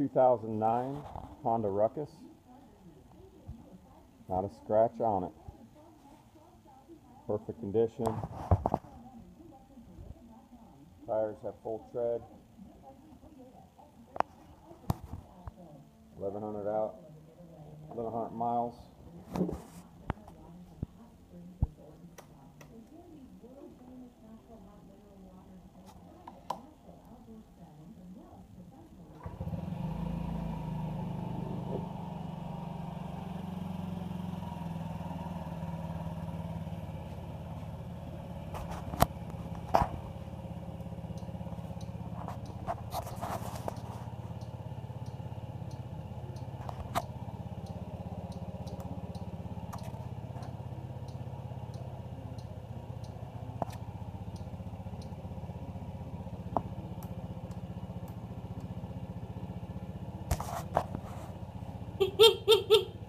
2009 Honda Ruckus. Not a scratch on it. Perfect condition. Tires have full tread. 1100 out. 1100 miles. Hehehehe